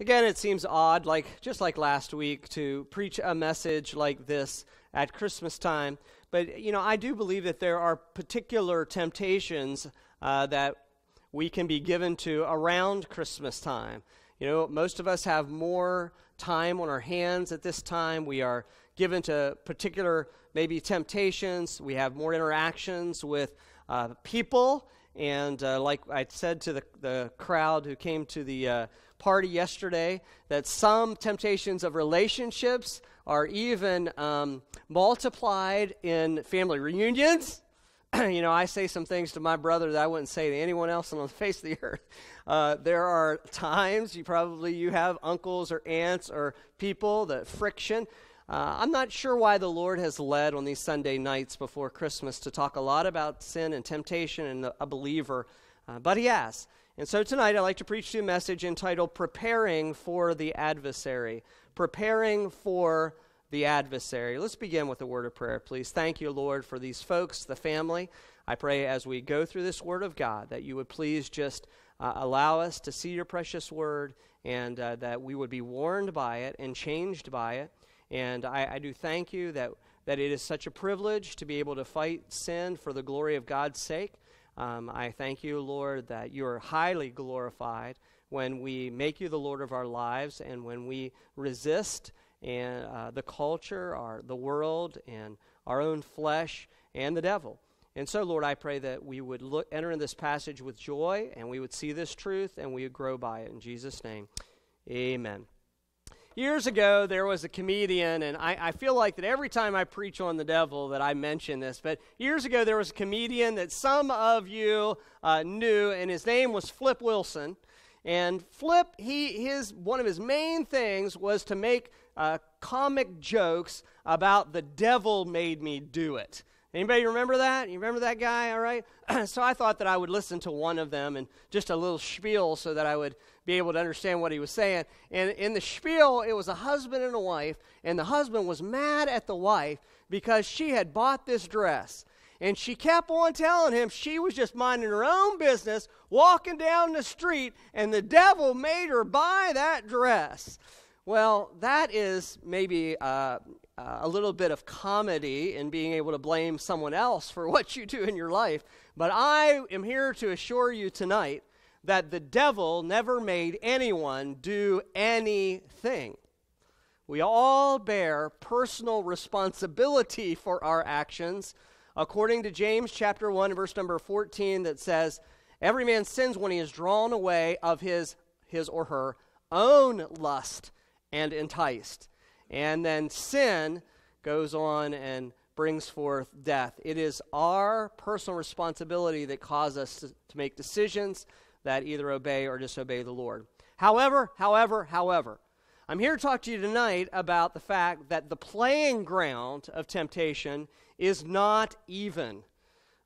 Again, it seems odd, like just like last week, to preach a message like this at Christmas time. But you know, I do believe that there are particular temptations uh, that we can be given to around Christmas time. You know, most of us have more time on our hands at this time. We are given to particular maybe temptations. We have more interactions with uh, people. And uh, like I said to the, the crowd who came to the uh, party yesterday that some temptations of relationships are even um, multiplied in family reunions. you know, I say some things to my brother that I wouldn't say to anyone else on the face of the earth. Uh, there are times you probably you have uncles or aunts or people that friction. Uh, I'm not sure why the Lord has led on these Sunday nights before Christmas to talk a lot about sin and temptation and a believer, uh, but He has. And so tonight I'd like to preach to you a message entitled Preparing for the Adversary. Preparing for the Adversary. Let's begin with a word of prayer, please. Thank you, Lord, for these folks, the family. I pray as we go through this word of God that you would please just uh, allow us to see your precious word and uh, that we would be warned by it and changed by it. And I, I do thank you that, that it is such a privilege to be able to fight sin for the glory of God's sake. Um, I thank you, Lord, that you are highly glorified when we make you the Lord of our lives and when we resist and uh, the culture, our the world, and our own flesh and the devil. And so, Lord, I pray that we would look, enter in this passage with joy and we would see this truth and we would grow by it. In Jesus' name, amen. Years ago, there was a comedian, and I, I, feel like that every time I preach on the devil that I mention this, but years ago there was a comedian that some of you uh, knew, and his name was Flip Wilson. And Flip, he, his, one of his main things was to make uh, comic jokes about the devil made me do it. Anybody remember that? You remember that guy? All right. so I thought that I would listen to one of them and just a little spiel so that I would be able to understand what he was saying. And in the spiel, it was a husband and a wife, and the husband was mad at the wife because she had bought this dress. And she kept on telling him she was just minding her own business, walking down the street, and the devil made her buy that dress. Well, that is maybe uh, uh, a little bit of comedy in being able to blame someone else for what you do in your life. But I am here to assure you tonight that the devil never made anyone do anything. We all bear personal responsibility for our actions, according to James chapter 1 verse number 14 that says, "Every man sins when he is drawn away of his his or her own lust and enticed." And then sin goes on and brings forth death. It is our personal responsibility that causes us to, to make decisions that either obey or disobey the Lord. However, however, however, I'm here to talk to you tonight about the fact that the playing ground of temptation is not even.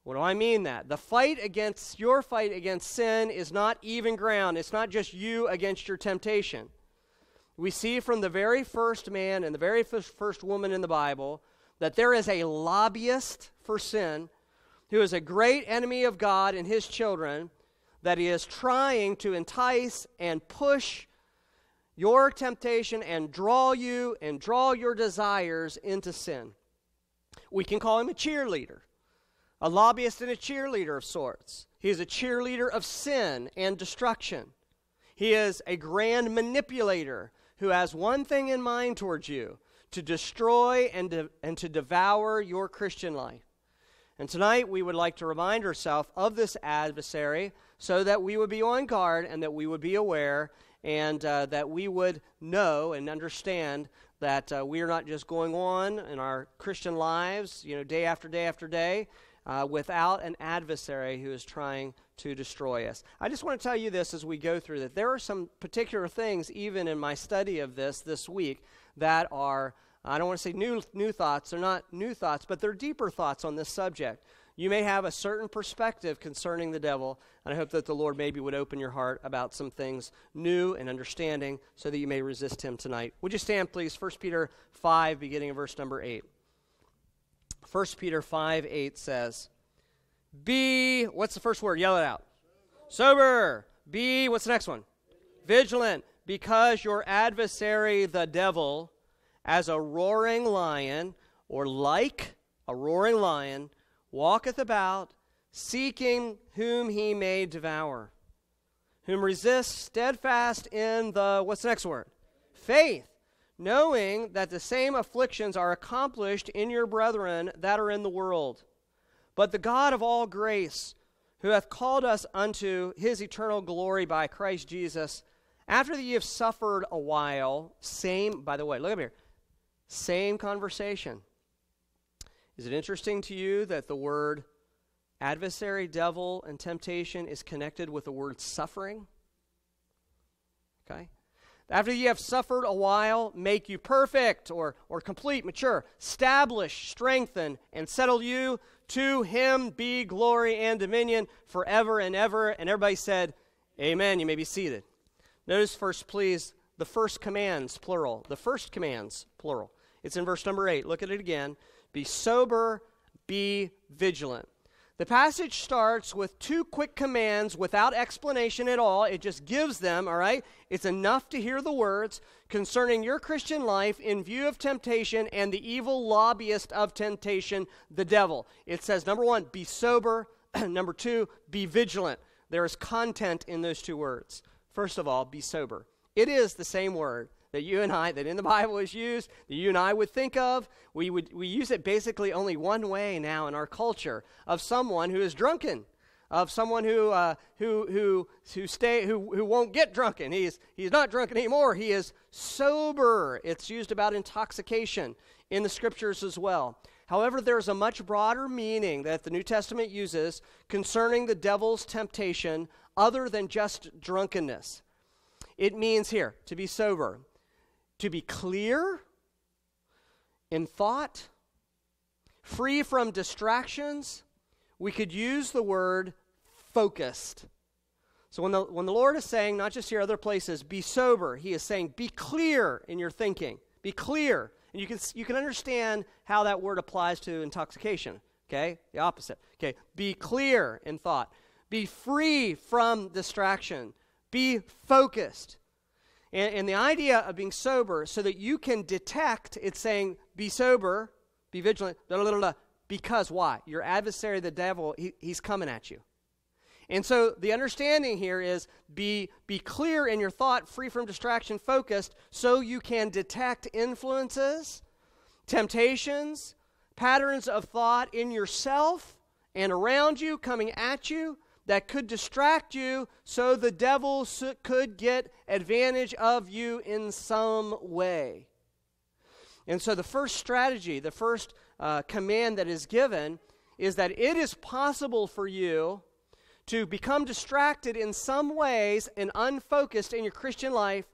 What do I mean that? The fight against your fight against sin is not even ground. It's not just you against your temptation. We see from the very first man and the very first woman in the Bible that there is a lobbyist for sin who is a great enemy of God and his children that he is trying to entice and push your temptation and draw you and draw your desires into sin. We can call him a cheerleader, a lobbyist and a cheerleader of sorts. He is a cheerleader of sin and destruction. He is a grand manipulator who has one thing in mind towards you to destroy and, de- and to devour your Christian life. And tonight we would like to remind ourselves of this adversary so that we would be on guard and that we would be aware and uh, that we would know and understand that uh, we are not just going on in our Christian lives, you know, day after day after day, uh, without an adversary who is trying to destroy us. I just want to tell you this as we go through that there are some particular things, even in my study of this this week, that are I don't want to say new new thoughts. They're not new thoughts, but they're deeper thoughts on this subject. You may have a certain perspective concerning the devil, and I hope that the Lord maybe would open your heart about some things new and understanding so that you may resist him tonight. Would you stand, please? 1 Peter 5, beginning of verse number 8. 1 Peter 5 8 says, Be, what's the first word? Yell it out. Sober. Be, what's the next one? Vigilant. because your adversary, the devil, as a roaring lion, or like a roaring lion, walketh about, seeking whom he may devour. Whom resists steadfast in the, what's the next word? Faith, knowing that the same afflictions are accomplished in your brethren that are in the world. But the God of all grace, who hath called us unto his eternal glory by Christ Jesus, after that ye have suffered a while, same, by the way, look up here, same conversation. Is it interesting to you that the word adversary, devil, and temptation is connected with the word suffering? Okay? After ye have suffered a while, make you perfect or, or complete, mature, establish, strengthen, and settle you. To him be glory and dominion forever and ever. And everybody said, Amen. You may be seated. Notice first, please, the first commands, plural. The first commands, plural. It's in verse number 8. Look at it again. Be sober, be vigilant. The passage starts with two quick commands without explanation at all. It just gives them, all right? It's enough to hear the words concerning your Christian life in view of temptation and the evil lobbyist of temptation, the devil. It says, number one, be sober. number two, be vigilant. There is content in those two words. First of all, be sober. It is the same word that you and I, that in the Bible is used, that you and I would think of. We, would, we use it basically only one way now in our culture of someone who is drunken, of someone who, uh, who, who, who, stay, who, who won't get drunken. He's, he's not drunk anymore. He is sober. It's used about intoxication in the scriptures as well. However, there's a much broader meaning that the New Testament uses concerning the devil's temptation other than just drunkenness. It means here to be sober, to be clear in thought, free from distractions. We could use the word focused. So when the, when the Lord is saying, not just here, other places, be sober, He is saying, be clear in your thinking. Be clear. And you can, you can understand how that word applies to intoxication. Okay? The opposite. Okay? Be clear in thought. Be free from distraction. Be focused. And, and the idea of being sober so that you can detect, it's saying, be sober, be vigilant, because why? Your adversary, the devil, he, he's coming at you. And so the understanding here is be, be clear in your thought, free from distraction, focused, so you can detect influences, temptations, patterns of thought in yourself and around you coming at you that could distract you so the devil could get advantage of you in some way. And so, the first strategy, the first uh, command that is given is that it is possible for you to become distracted in some ways and unfocused in your Christian life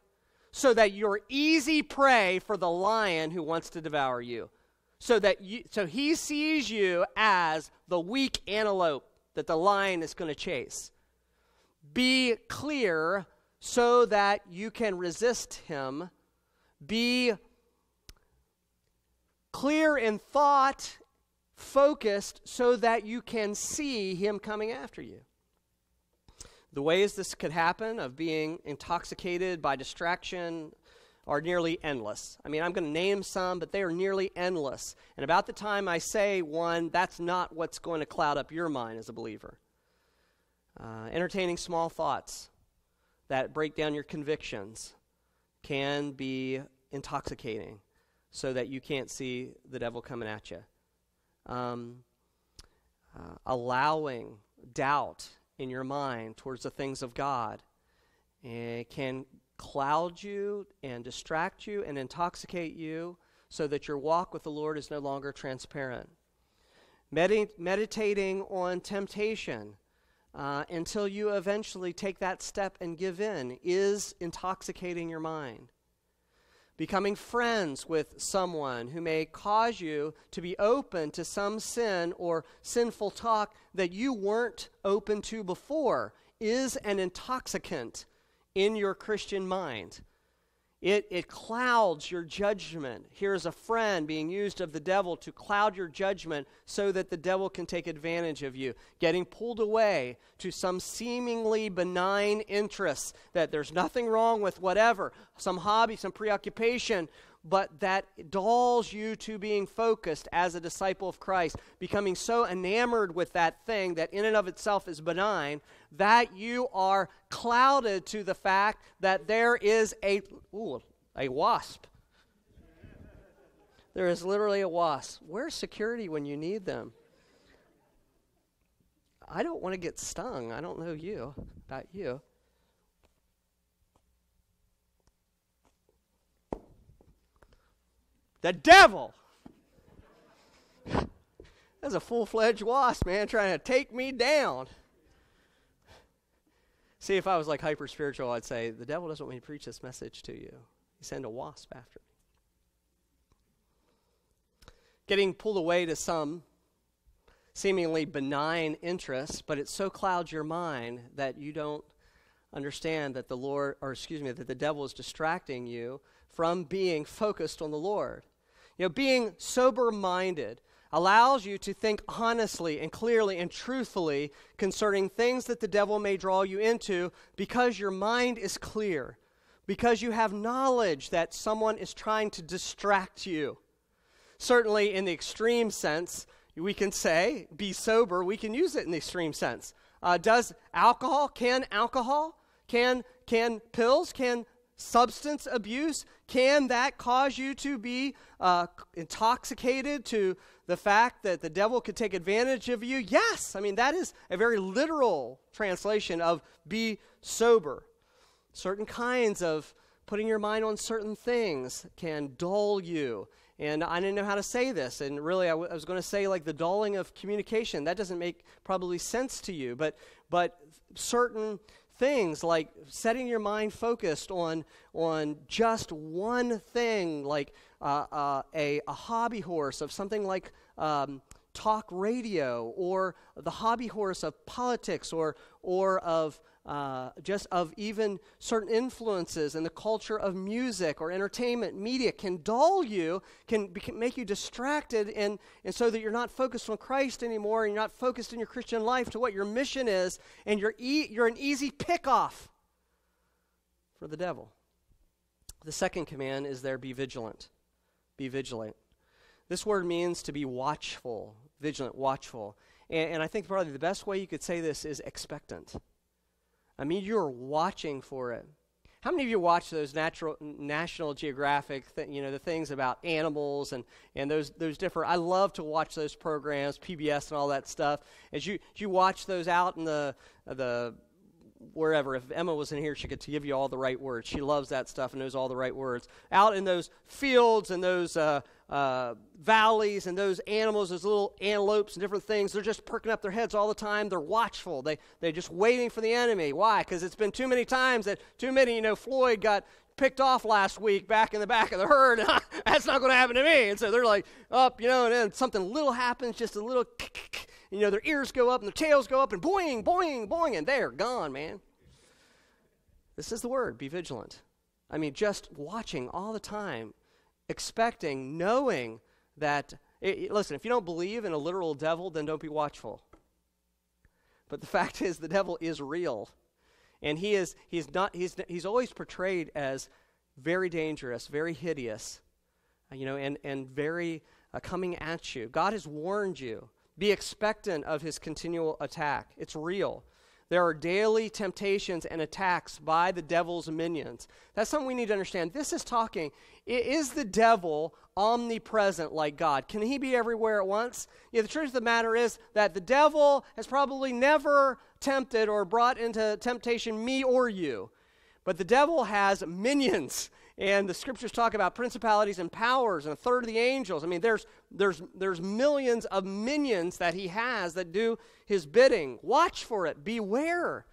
so that you're easy prey for the lion who wants to devour you. So that you, so he sees you as the weak antelope that the lion is going to chase. Be clear so that you can resist him. Be clear in thought, focused, so that you can see him coming after you. The ways this could happen of being intoxicated by distraction are nearly endless. I mean, I'm going to name some, but they are nearly endless. And about the time I say one, that's not what's going to cloud up your mind as a believer. Uh, entertaining small thoughts that break down your convictions can be intoxicating so that you can't see the devil coming at you. Um, uh, allowing doubt in your mind towards the things of God it can cloud you and distract you and intoxicate you so that your walk with the Lord is no longer transparent. Medi- meditating on temptation uh, until you eventually take that step and give in is intoxicating your mind. Becoming friends with someone who may cause you to be open to some sin or sinful talk that you weren't open to before is an intoxicant in your Christian mind. It, it clouds your judgment. Here's a friend being used of the devil to cloud your judgment so that the devil can take advantage of you, getting pulled away to some seemingly benign interests that there's nothing wrong with whatever, some hobby, some preoccupation, but that dulls you to being focused as a disciple of Christ, becoming so enamored with that thing that in and of itself is benign that you are clouded to the fact that there is a ooh, a wasp. There is literally a wasp. Where's security when you need them? I don't want to get stung. I don't know you about you. The devil. That's a full fledged wasp, man, trying to take me down. See, if I was like hyper spiritual, I'd say, The devil doesn't want me to preach this message to you. He sent a wasp after me. Getting pulled away to some seemingly benign interest, but it so clouds your mind that you don't understand that the Lord, or excuse me, that the devil is distracting you from being focused on the Lord. You know, being sober minded allows you to think honestly and clearly and truthfully concerning things that the devil may draw you into because your mind is clear, because you have knowledge that someone is trying to distract you. Certainly, in the extreme sense, we can say, be sober. We can use it in the extreme sense. Uh, does alcohol, can alcohol, can, can pills, can substance abuse, can that cause you to be uh, intoxicated to the fact that the devil could take advantage of you? Yes. I mean, that is a very literal translation of be sober. Certain kinds of putting your mind on certain things can dull you. And I didn't know how to say this. And really, I, w- I was going to say like the dulling of communication. That doesn't make probably sense to you. But, but certain things like setting your mind focused on, on just one thing, like uh, uh, a, a hobby horse of something like um, talk radio, or the hobby horse of politics, or, or of uh, just of even certain influences in the culture of music or entertainment, media can dull you, can, can make you distracted, and, and so that you're not focused on Christ anymore, and you're not focused in your Christian life to what your mission is, and you're, e- you're an easy pickoff for the devil. The second command is there be vigilant. Be vigilant. This word means to be watchful, vigilant, watchful. And, and I think probably the best way you could say this is expectant. I mean, you're watching for it. How many of you watch those natural, National Geographic, th- you know, the things about animals and, and those, those different, I love to watch those programs, PBS and all that stuff. As you, as you watch those out in the, the wherever. If Emma was in here, she could give you all the right words. She loves that stuff and knows all the right words. Out in those fields and those uh, uh, valleys and those animals, those little antelopes and different things, they're just perking up their heads all the time. They're watchful. They, they're just waiting for the enemy. Why? Because it's been too many times that too many, you know, Floyd got picked off last week back in the back of the herd. That's not going to happen to me. And so they're like up, you know, and then something little happens, just a little you know, their ears go up and their tails go up and boing, boing, boing, and they're gone, man. This is the word be vigilant. I mean, just watching all the time, expecting, knowing that. It, listen, if you don't believe in a literal devil, then don't be watchful. But the fact is, the devil is real. And he is, he's, not, he's, he's always portrayed as very dangerous, very hideous, you know, and, and very uh, coming at you. God has warned you. Be expectant of his continual attack. It's real. There are daily temptations and attacks by the devil's minions. That's something we need to understand. This is talking, is the devil omnipresent like God? Can he be everywhere at once? Yeah, the truth of the matter is that the devil has probably never tempted or brought into temptation me or you. But the devil has minions and the scriptures talk about principalities and powers and a third of the angels. I mean, there's, there's, there's millions of minions that he has that do his bidding. Watch for it. Beware.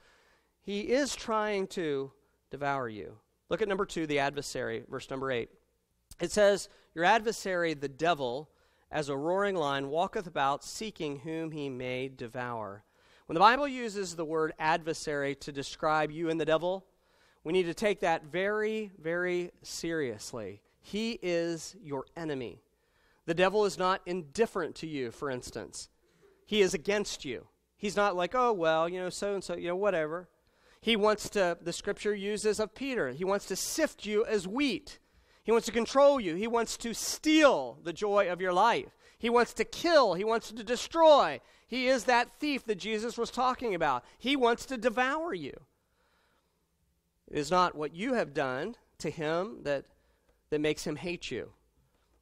He is trying to devour you. Look at number two, the adversary, verse number eight. It says, Your adversary, the devil, as a roaring lion, walketh about seeking whom he may devour. When the Bible uses the word adversary to describe you and the devil, We need to take that very, very seriously. He is your enemy. The devil is not indifferent to you, for instance. He is against you. He's not like, oh, well, you know, so and so, you know, whatever. He wants to, the scripture uses of Peter, he wants to sift you as wheat. He wants to control you. He wants to steal the joy of your life. He wants to kill. He wants to destroy. He is that thief that Jesus was talking about. He wants to devour you. It is not what you have done to him that, that makes him hate you.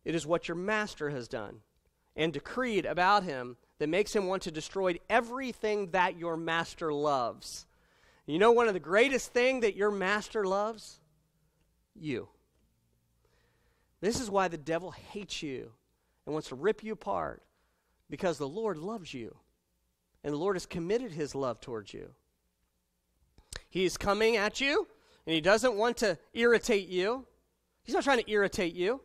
It is what your master has done and decreed about him that makes him want to destroy everything that your master loves. You know one of the greatest thing that your master loves? You. This is why the devil hates you and wants to rip you apart because the Lord loves you and the Lord has committed his love towards you. He's coming at you and he doesn't want to irritate you. He's not trying to irritate you.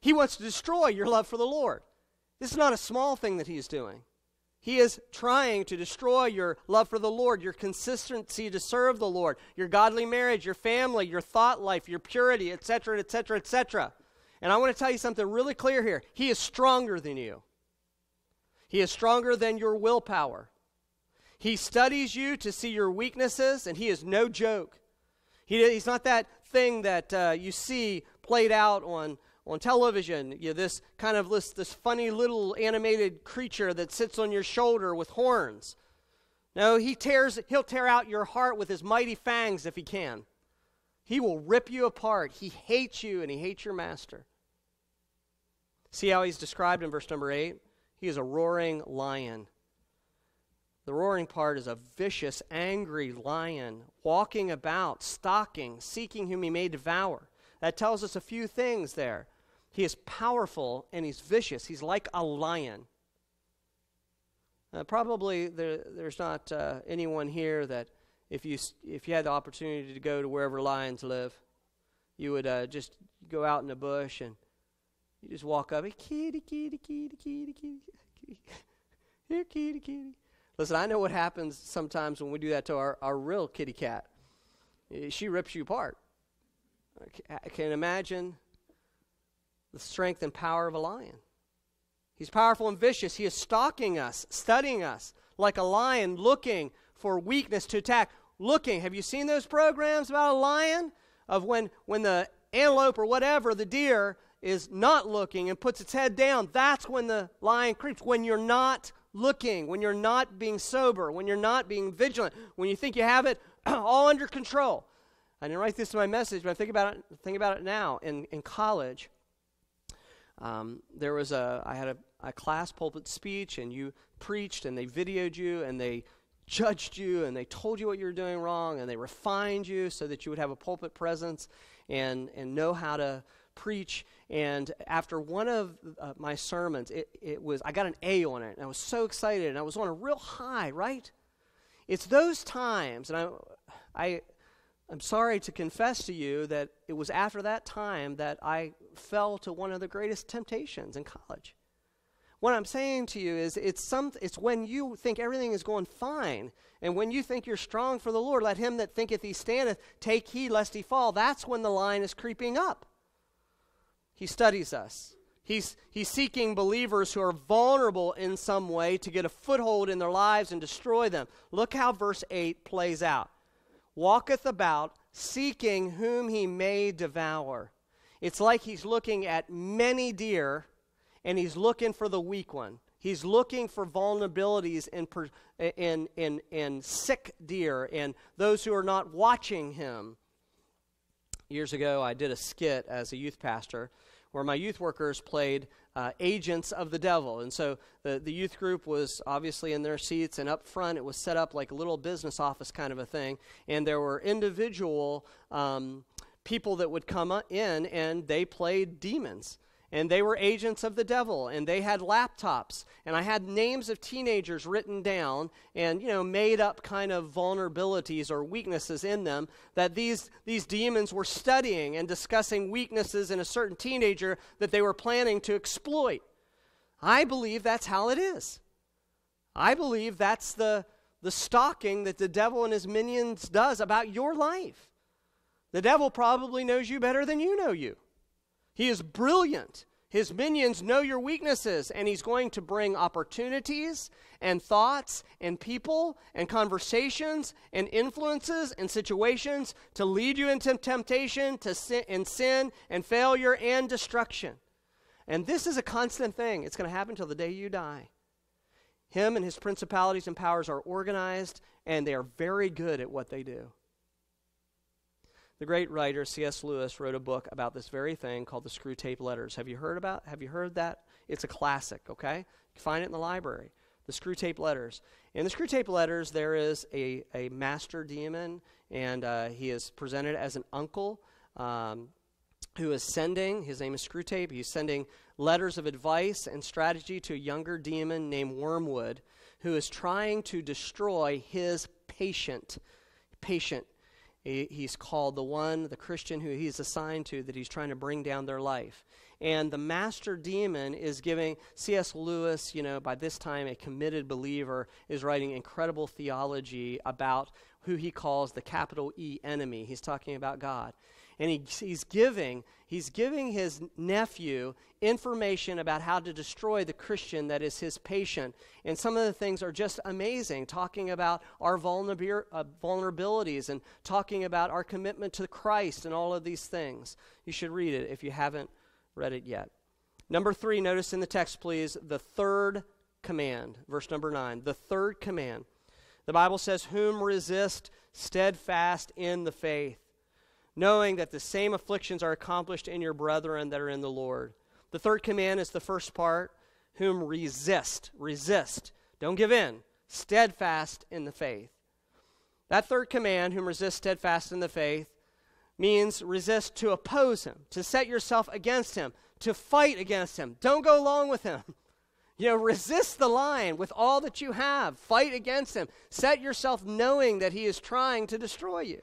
He wants to destroy your love for the Lord. This is not a small thing that he's doing. He is trying to destroy your love for the Lord, your consistency to serve the Lord, your godly marriage, your family, your thought life, your purity, etc., etc., etc. And I want to tell you something really clear here. He is stronger than you. He is stronger than your willpower. He studies you to see your weaknesses, and he is no joke. He, he's not that thing that uh, you see played out on on television, you know, this kind of this, this funny little animated creature that sits on your shoulder with horns. No, he tears, he'll tear out your heart with his mighty fangs if he can. He will rip you apart. He hates you and he hates your master. See how he's described in verse number 8? He is a roaring lion. The roaring part is a vicious, angry lion walking about, stalking, seeking whom he may devour. That tells us a few things there. He is powerful and he's vicious. He's like a lion. Uh, probably there, there's not uh, anyone here that if you, if you had the opportunity to go to wherever lions live, you would uh, just go out in the bush and you just walk up, kitty, kitty, kitty, kitty, kitty, kitty. Here, kitty, kitty. Listen, I know what happens sometimes when we do that to our, our real kitty cat. Eh, she rips you apart. I can imagine the strength and power of a lion. He's powerful and vicious. He is stalking us, studying us like a lion, looking for weakness to attack. Looking. Have you seen those programs about a lion? Of when, when the antelope or whatever, the deer, is not looking and puts its head down, that's when the lion creeps. When you're not looking, when you're not being sober, when you're not being vigilant, when you think you have it all under control. I didn't write this in my message, but I think about it, think about it now. In, in college, um, there was a, I had a, a class pulpit speech, and you preached, and they videoed you, and they judged you, and they told you what you were doing wrong, and they refined you so that you would have a pulpit presence and, and know how to preach. And after one of uh, my sermons, it, it was, I got an A on it, and I was so excited, and I was on a real high, right? It's those times, and I, I I'm sorry to confess to you that it was after that time that I fell to one of the greatest temptations in college. What I'm saying to you is it's some it's when you think everything is going fine and when you think you're strong for the Lord, let him that thinketh he standeth take heed lest he fall. That's when the line is creeping up. He studies us. He's, he's seeking believers who are vulnerable in some way to get a foothold in their lives and destroy them. Look how verse 8 plays out walketh about, seeking whom he may devour. It's like he's looking at many deer and he's looking for the weak one. He's looking for vulnerabilities in, in, in, in sick deer and those who are not watching him. Years ago, I did a skit as a youth pastor where my youth workers played uh, agents of the devil. And so the, the youth group was obviously in their seats, and up front it was set up like a little business office kind of a thing. And there were individual um, people that would come in, and they played demons and they were agents of the devil and they had laptops and i had names of teenagers written down and you know made up kind of vulnerabilities or weaknesses in them that these these demons were studying and discussing weaknesses in a certain teenager that they were planning to exploit. I believe that's how it is. I believe that's the the stalking that the devil and his minions does about your life. The devil probably knows you better than you know you. He is brilliant. His minions know your weaknesses, and he's going to bring opportunities and thoughts and people and conversations and influences and situations to lead you into temptation, to sin, and sin and failure and destruction. And this is a constant thing. It's going to happen until the day you die. Him and his principalities and powers are organized, and they are very good at what they do. The great writer C.S. Lewis wrote a book about this very thing called the Screwtape Letters. Have you heard about? Have you heard that? It's a classic. Okay, you can find it in the library. The Screwtape Letters. In the Screwtape Letters, there is a a master demon, and uh, he is presented as an uncle. Um, who is sending, his name is Screwtape, he's sending letters of advice and strategy to a younger demon named Wormwood, who is trying to destroy his patient, patient he, he's called the one, the Christian who he's assigned to, that he's trying to bring down their life. And the master demon is giving C.S. Lewis, you know, by this time a committed believer, is writing incredible theology about who he calls the capital E enemy. He's talking about God and he, he's giving he's giving his nephew information about how to destroy the christian that is his patient. And some of the things are just amazing talking about our uh, vulnerabilities and talking about our commitment to christ and all of these things. You should read it if you haven't read it yet. Number three notice in the text please the third command verse number nine the third command. The bible says whom resist steadfast in the faith knowing that the same afflictions are accomplished in your brethren that are in the Lord. The third command is the first part, whom resist. Resist. Don't give in. Steadfast in the faith. That third command, whom resist steadfast in the faith, means resist to oppose him, to set yourself against him, to fight against him. Don't go along with him. You know, resist the lion with all that you have. Fight against him. Set yourself knowing that he is trying to destroy you.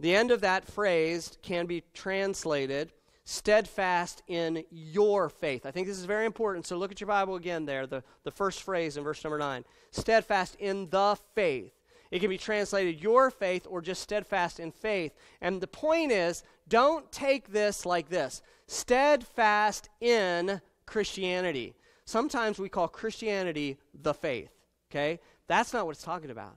The end of that phrase can be translated steadfast in your faith. I think this is very important. So look at your Bible again there, the, the first phrase in verse number 9. Steadfast in the faith. It can be translated your faith or just steadfast in faith. And the point is, don't take this like this steadfast in Christianity. Sometimes we call Christianity the faith, okay? That's not what it's talking about.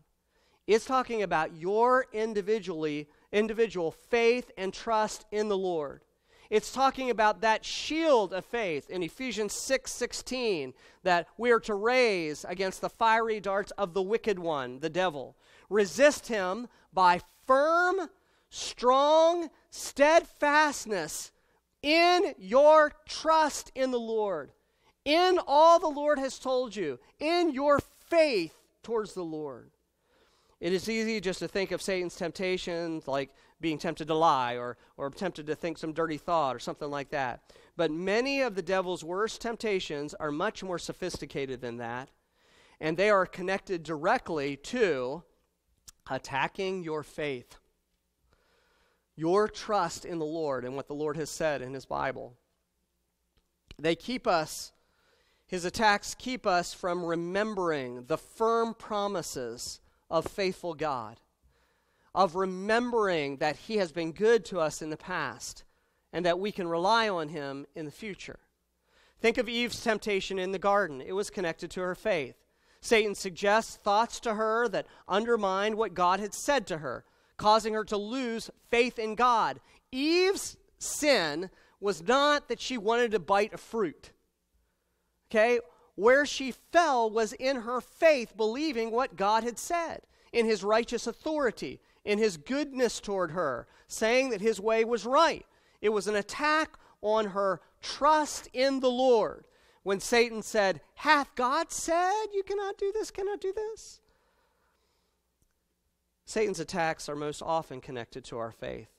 It's talking about your individually individual faith and trust in the Lord. It's talking about that shield of faith in Ephesians 6 16 that we are to raise against the fiery darts of the wicked one, the devil. Resist him by firm, strong steadfastness in your trust in the Lord, in all the Lord has told you, in your faith towards the Lord. It is easy just to think of Satan's temptations like being tempted to lie or, or tempted to think some dirty thought or something like that. But many of the devil's worst temptations are much more sophisticated than that, and they are connected directly to attacking your faith, your trust in the Lord and what the Lord has said in his Bible. They keep us, his attacks keep us from remembering the firm promises of faithful God, of remembering that He has been good to us in the past and that we can rely on Him in the future. Think of Eve's temptation in the garden, it was connected to her faith. Satan suggests thoughts to her that undermine what God had said to her, causing her to lose faith in God. Eve's sin was not that she wanted to bite a fruit. Okay? Where she fell was in her faith, believing what God had said, in his righteous authority, in his goodness toward her, saying that his way was right. It was an attack on her trust in the Lord. When Satan said, Hath God said you cannot do this, cannot do this? Satan's attacks are most often connected to our faith.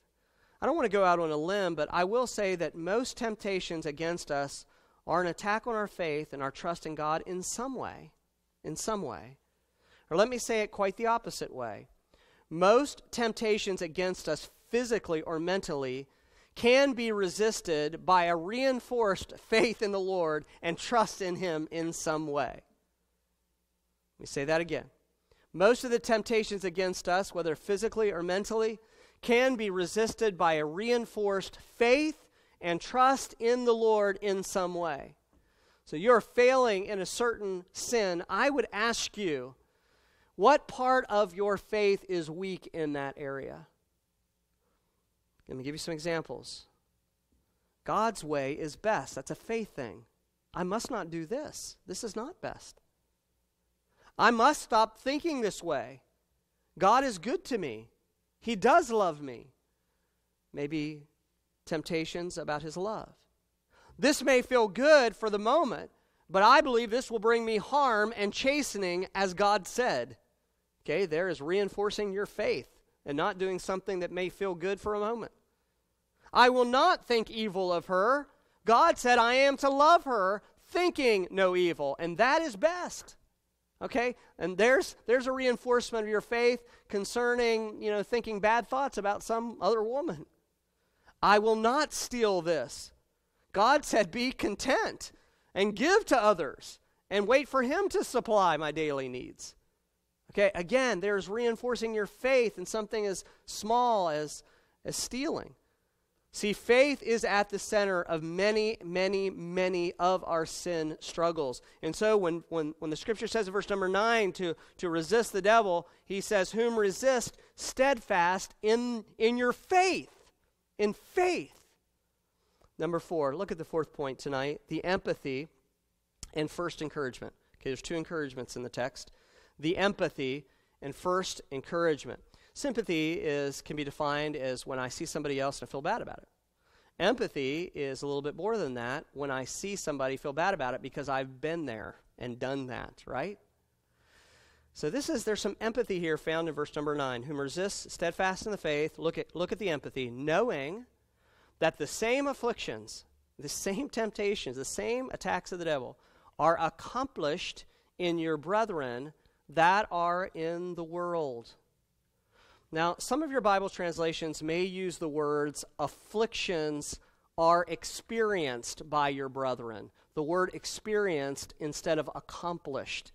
I don't want to go out on a limb, but I will say that most temptations against us are an attack on our faith and our trust in God in some way. In some way. Or let me say it quite the opposite way. Most temptations against us physically or mentally can be resisted by a reinforced faith in the Lord and trust in Him in some way. Let me say that again. Most of the temptations against us, whether physically or mentally, can be resisted by a reinforced faith and trust in the Lord in some way. So you're failing in a certain sin. I would ask you, what part of your faith is weak in that area? Let me give you some examples. God's way is best. That's a faith thing. I must not do this. This is not best. I must stop thinking this way. God is good to me. He does love me. Maybe temptations about his love. This may feel good for the moment, but I believe this will bring me harm and chastening as God said. Okay, there is reinforcing your faith and not doing something that may feel good for a moment. I will not think evil of her. God said, I am to love her, thinking no evil, and that is best. Okay? And there's there's a reinforcement of your faith concerning, you know, thinking bad thoughts about some other woman. I will not steal this. God said, Be content and give to others and wait for Him to supply my daily needs. Okay, again, there's reinforcing your faith in something as small as, as stealing. See, faith is at the center of many, many, many of our sin struggles. And so when, when, when the scripture says in verse number 9 to, to resist the devil, he says, Whom resist steadfast in, in your faith. In faith. Number four, look at the fourth point tonight the empathy and first encouragement. Okay, there's two encouragements in the text the empathy and first encouragement. Sympathy is can be defined as when I see somebody else and I feel bad about it. Empathy is a little bit more than that when I see somebody feel bad about it because I've been there and done that, right? So this is there's some empathy here found in verse number 9. Whom resists steadfast in the faith, look at look at the empathy, knowing that the same afflictions, the same temptations, the same attacks of the devil are accomplished in your brethren that are in the world. Now, some of your Bible translations may use the words afflictions are experienced by your brethren. The word experienced instead of accomplished.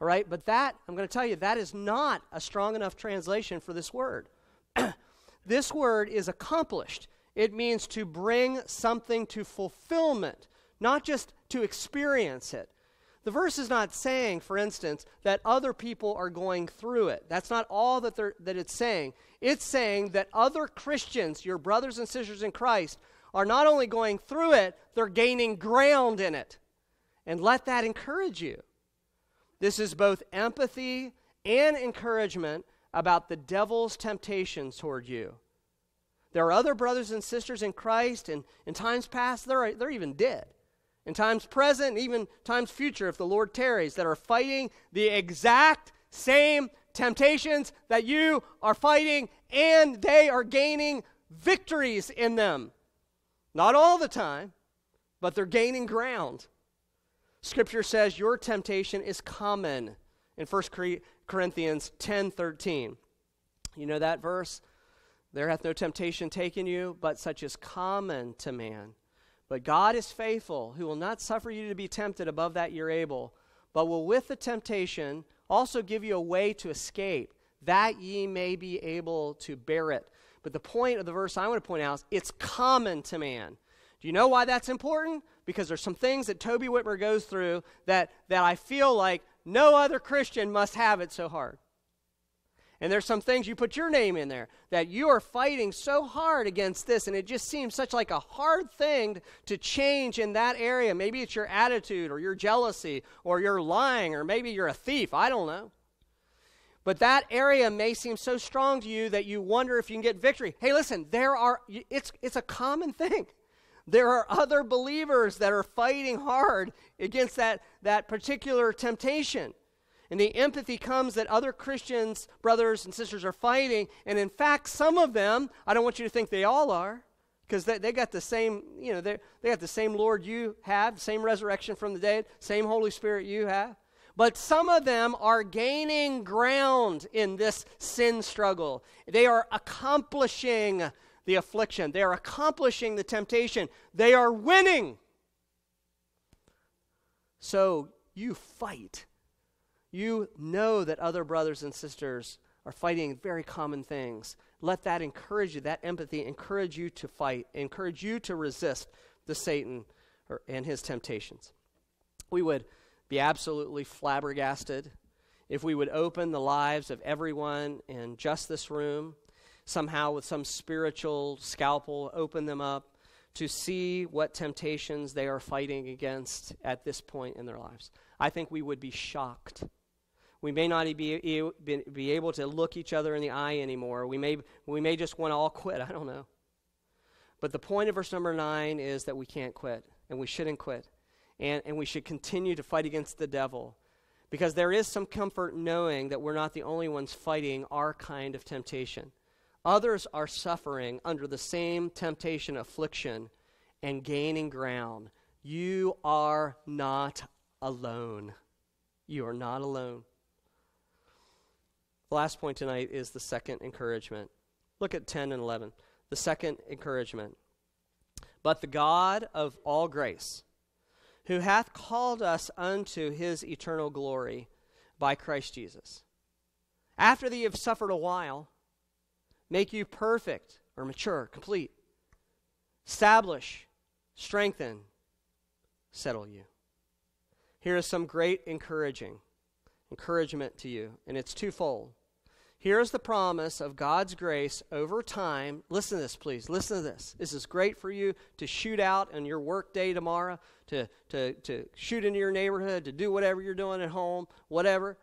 All right, but that, I'm going to tell you, that is not a strong enough translation for this word. this word is accomplished. It means to bring something to fulfillment, not just to experience it. The verse is not saying, for instance, that other people are going through it. That's not all that, that it's saying. It's saying that other Christians, your brothers and sisters in Christ, are not only going through it, they're gaining ground in it. And let that encourage you. This is both empathy and encouragement about the devil's temptations toward you. There are other brothers and sisters in Christ, and in times past, they're, they're even dead in times present even times future, if the Lord tarries, that are fighting the exact same temptations that you are fighting, and they are gaining victories in them. Not all the time, but they're gaining ground. Scripture says your temptation is common in 1 Corinthians 10 13. You know that verse? There hath no temptation taken you, but such is common to man. But God is faithful, who will not suffer you to be tempted above that you're able, but will with the temptation also give you a way to escape, that ye may be able to bear it. But the point of the verse I want to point out is it's common to man. Do you know why that's important? Because there's some things that Tobe Witmer goes through that, that I feel like no other Christian must have it so hard. And there's some things you put your name in there that you are fighting so hard against this, and it just seems such like a hard thing to change in that area. Maybe it's your attitude, or your jealousy, or you're lying, or maybe you're a thief. I don't know. But that area may seem so strong to you that you wonder if you can get victory. Hey, listen, there are it's it's a common thing. There are other believers that are fighting hard against that, that particular temptation. And the empathy comes that other Christians, brothers and sisters, are fighting. And in fact, some of them, I don't want you to think they all are, because they, they got the same, you know, they got the same Lord you have, same resurrection from the dead, same Holy Spirit you have. But some of them are gaining ground in this sin struggle. They are accomplishing the affliction, they are accomplishing the temptation, they are winning. So you fight you know that other brothers and sisters are fighting very common things. let that encourage you, that empathy encourage you to fight, encourage you to resist the Satan or, and his temptations. We would be absolutely flabbergasted if we would open the lives of everyone in just this room, somehow with some spiritual scalpel, open them up to see what temptations they are fighting against at this point in their lives. I think we would be shocked. We may not be, be able to look each other in the eye anymore. We may, we may just want to all quit. I don't know. But the point of verse number nine is that we can't quit, and we shouldn't quit. And, and we should continue to fight against the devil. Because there is some comfort knowing that we're not the only ones fighting our kind of temptation. Others are suffering under the same temptation, affliction, and gaining ground. You are not alone. You are not alone. The last point tonight is the second encouragement. Look at 10 and 11. The second encouragement. But the God of all grace, who hath called us unto his eternal glory by Christ Jesus, after that ye have suffered a while, make you perfect or mature, complete, establish, strengthen, settle you. Here is some great encouraging encouragement to you, and it's twofold. Here's the promise of God's grace over time. Listen to this, please. Listen to this. This is great for you to shoot out on your work day tomorrow, to, to, to shoot into your neighborhood, to do whatever you're doing at home, whatever.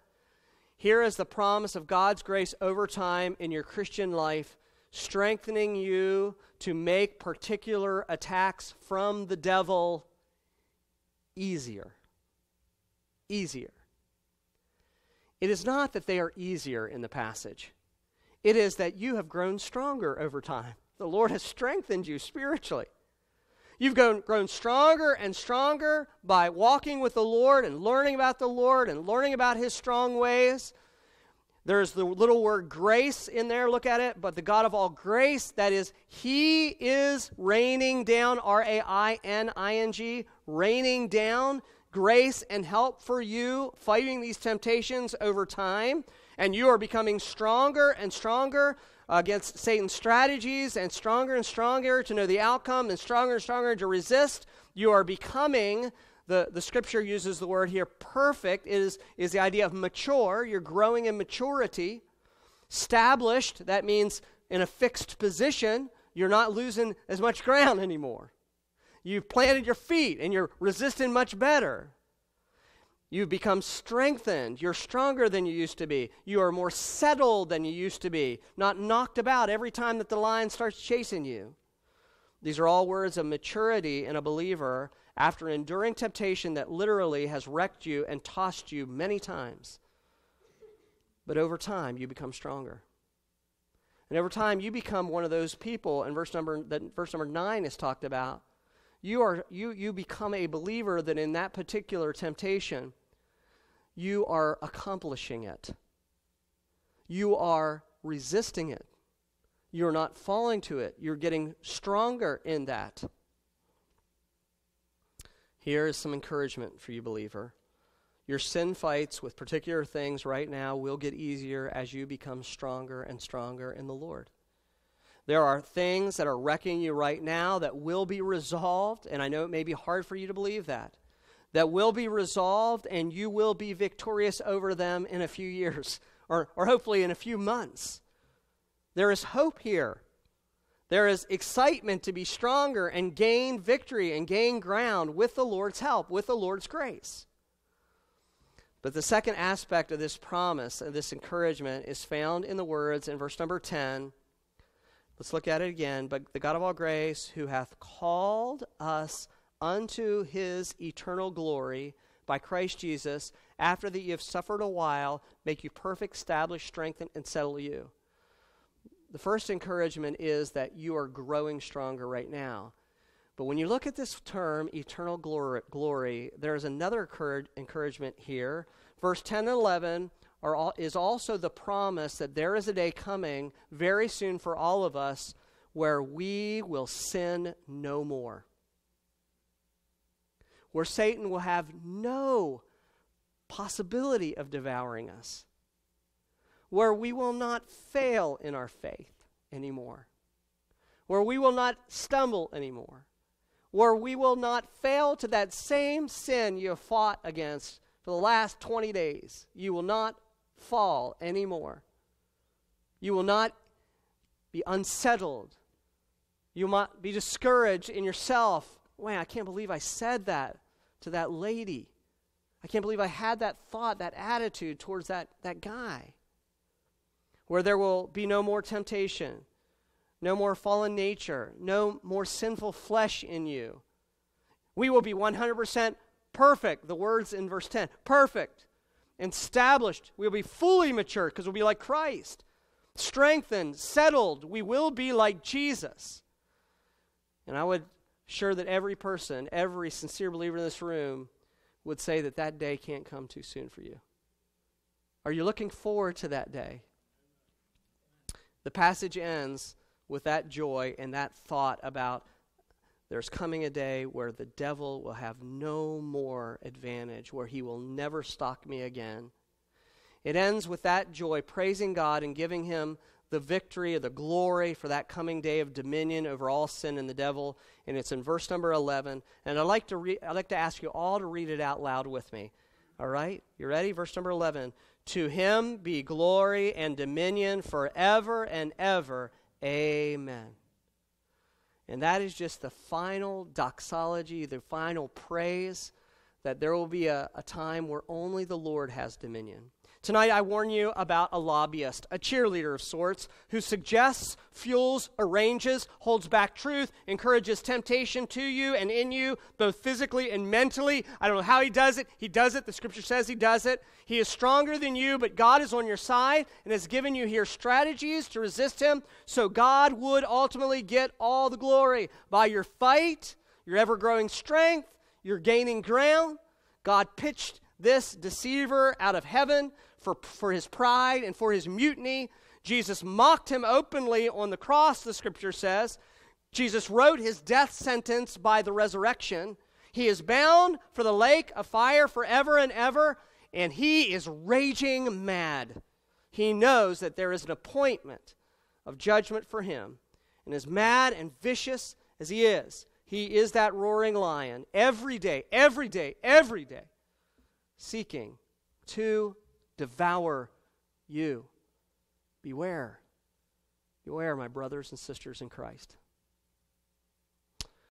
Here is the promise of God's grace over time in your Christian life, strengthening you to make particular attacks from the devil easier. Easier. It is not that they are easier in the passage, it is that you have grown stronger over time. The Lord has strengthened you spiritually. You've grown, grown stronger and stronger by walking with the Lord and learning about the Lord and learning about His strong ways. There's the little word grace in there, look at it. But the God of all grace, that is, He is raining down, R A I N I N G, raining down grace and help for you fighting these temptations over time, and you are becoming stronger and stronger against Satan's strategies and stronger and stronger to know the outcome and stronger and stronger to resist. You are becoming, the, the scripture uses the word here, perfect, is, is the idea of mature. You're growing in maturity. Established, that means in a fixed position. You're not losing as much ground anymore. You've planted your feet and you're resisting much better. You've become strengthened. You're stronger than you used to be. You are more settled than you used to be, not knocked about every time that the lion starts chasing you. These are all words of maturity in a believer after enduring temptation that literally has wrecked you and tossed you many times. But over time, you become stronger. And over time, you become one of those people, and verse number, that verse number 9 is talked about, you are you you become a believer that in that particular temptation you are accomplishing it. You are resisting it. You're not falling to it. You're getting stronger in that. Here is some encouragement for you believer. Your sin fights with particular things right now will get easier as you become stronger and stronger in the lord. There are things that are wrecking you right now that will be resolved, and I know it may be hard for you to believe that. That will be resolved, and you will be victorious over them in a few years, or, or hopefully in a few months. There is hope here. There is excitement to be stronger and gain victory and gain ground with the Lord's help, with the Lord's grace. But the second aspect of this promise, of this encouragement, is found in the words in verse number 10 Let's look at it again. But the God of all grace, who hath called us unto his eternal glory by Christ Jesus, after that you have suffered a while, make you perfect, establish, strengthen, and settle you. The first encouragement is that you are growing stronger right now. But when you look at this term, eternal glory, glory there's another encouragement here. Verse 10 and 11 are, is also the promise that there is a day coming very soon for all of us where we will sin no more. Where Satan will have no possibility of devouring us. Where we will not fail in our faith anymore, where we will not stumble anymore, where we will not fail to that same sin you have fought against for the last 20 days. You will not fall anymore. You will not be unsettled. You might be discouraged in yourself. Man, I can't believe I said that to that lady. I can't believe I had that thought, that attitude towards that, that guy. Where there will be no more temptation, no more fallen nature, no more sinful flesh in you. We will be 100% perfect. The words in verse 10 perfect, established. We'll be fully mature because we'll be like Christ. Strengthened, settled. We will be like Jesus. And I would sure that every person, every sincere believer in this room, would say that that day can't come too soon for you. Are you looking forward to that day? The passage ends with that joy and that thought about there's coming a day where the devil will have no more advantage, where he will never stalk me again. It ends with that joy, praising God and giving him the victory or the glory for that coming day of dominion over all sin and the devil. And it's in verse number 11. And I'd like to, re- I'd like to ask you all to read it out loud with me. All right? You ready? Verse number 11. To him be glory and dominion forever and ever. Amen. And that is just the final doxology, the final praise that there will be a, a time where only the Lord has dominion. Tonight, I warn you about a lobbyist, a cheerleader of sorts, who suggests, fuels, arranges, holds back truth, encourages temptation to you and in you, both physically and mentally. I don't know how he does it. He does it. The scripture says he does it. He is stronger than you, but God is on your side and has given you here strategies to resist him, so God would ultimately get all the glory. By your fight, your ever growing strength, your gaining ground, God pitched this deceiver out of heaven for, for his pride and for his mutiny. Jesus mocked him openly on the cross, the scripture says. Jesus wrote his death sentence by the resurrection. He is bound for the lake of fire forever and ever, and he is raging mad. He knows that there is an appointment of judgment for him. And as mad and vicious as he is, he is that roaring lion every day, every day, every day, seeking to devour you. Beware. Beware, my brothers and sisters in Christ.